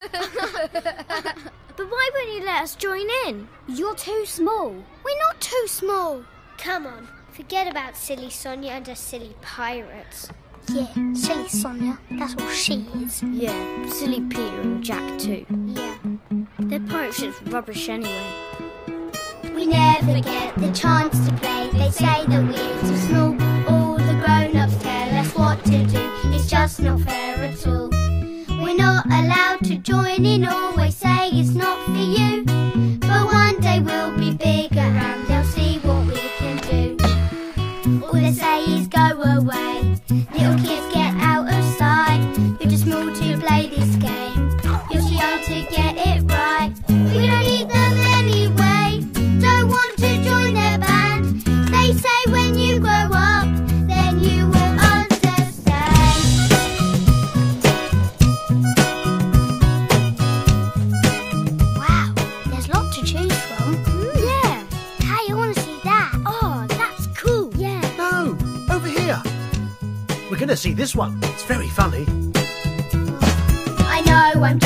But why won't you let us join in? You're too small. We're not too small. Come on, forget about silly Sonia and her silly pirates. Yeah, silly Sonia. That's all she is. Yeah, silly Peter and Jack too. Yeah. Their pirates is rubbish anyway. We never get the chance to play. They say that we're to join in. Always say it's not for you. But one day we'll be bigger and they'll see what we can do. All they say is go away. Little kids get out We're going to see this one. It's very funny. I know I'm